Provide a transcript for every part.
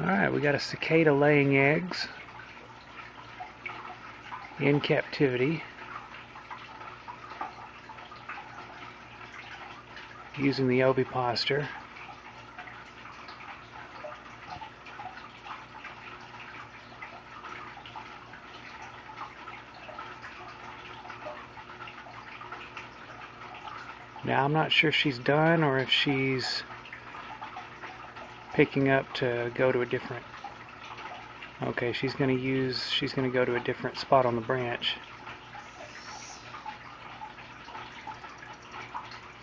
Alright, we got a cicada laying eggs in captivity using the ovipositor. Now I'm not sure if she's done or if she's picking up to go to a different okay she's gonna use she's gonna go to a different spot on the branch.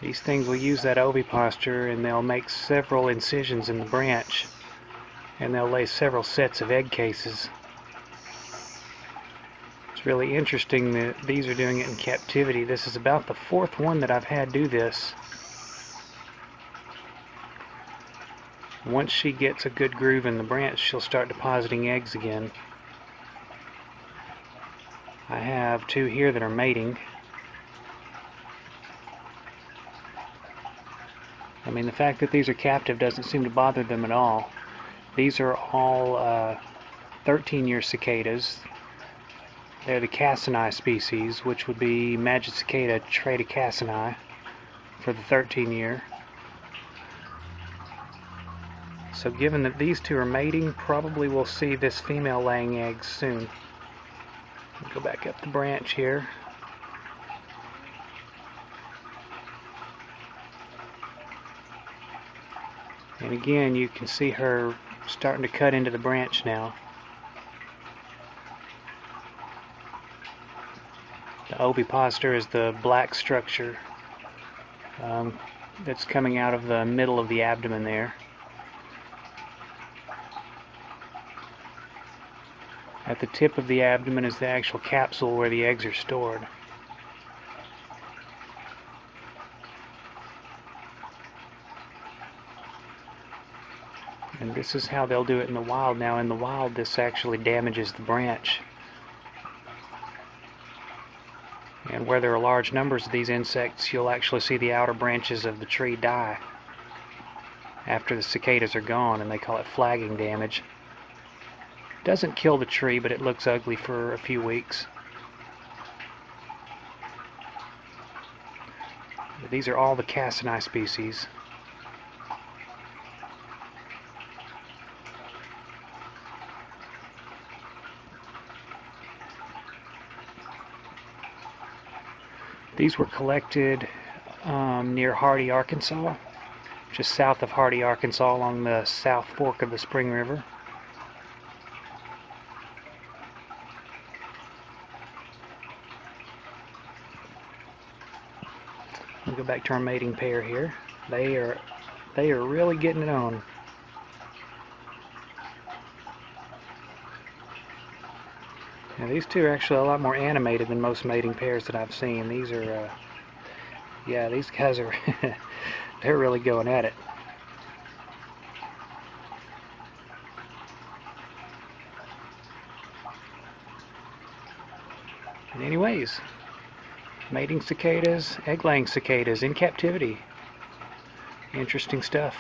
These things will use that ovipositor and they'll make several incisions in the branch and they'll lay several sets of egg cases. It's really interesting that these are doing it in captivity. This is about the fourth one that I've had do this Once she gets a good groove in the branch, she'll start depositing eggs again. I have two here that are mating. I mean, the fact that these are captive doesn't seem to bother them at all. These are all 13-year uh, cicadas. They're the Cassini species, which would be Magicicada tredecassini for the 13-year. So given that these two are mating, probably we'll see this female laying eggs soon. Go back up the branch here. And again, you can see her starting to cut into the branch now. The ovipositor is the black structure um, that's coming out of the middle of the abdomen there. At the tip of the abdomen is the actual capsule where the eggs are stored. And this is how they'll do it in the wild. Now in the wild this actually damages the branch. And where there are large numbers of these insects, you'll actually see the outer branches of the tree die after the cicadas are gone, and they call it flagging damage. Doesn't kill the tree, but it looks ugly for a few weeks. These are all the Cassini species. These were collected um, near Hardy, Arkansas, just south of Hardy, Arkansas, along the south fork of the Spring River. Go back to our mating pair here. They are they are really getting it on. Now these two are actually a lot more animated than most mating pairs that I've seen. These are, uh, yeah, these guys are, they're really going at it. And anyways, mating cicadas, egg-laying cicadas in captivity. Interesting stuff.